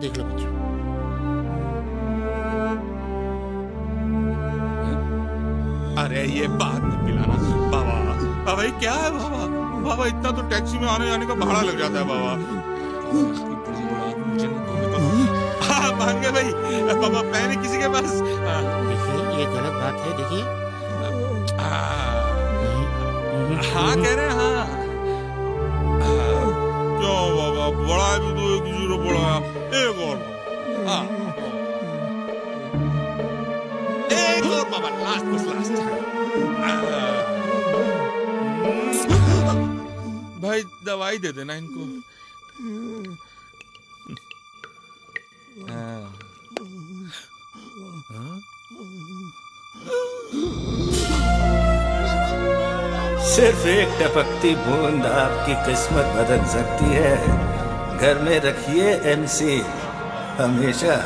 देख लो बच्चों। अरे, ये बात नहीं पिलाना। बाबा बाबा, ये क्या है बाबा? बाबा, इतना तो टैक्सी में आने जाने का भाड़ा लग जाता है, बाबा। हाँ भाई। बाबा पहले किसी के पास? हाँ, देखिए, ये गलत बात है, देखिए। हाँ, हाँ कह रहे हैं हाँ। भी तो एक ज़ीरो बड़ा एक और एक और बाबा लास्ट बस लास्ट भाई, दवाई दे देना इनको। हाँ। हाँ? सिर्फ़ एक टपकती बूंद आपकी किस्मत बदल सकती है। घर में रखिए एमसी हमेशा।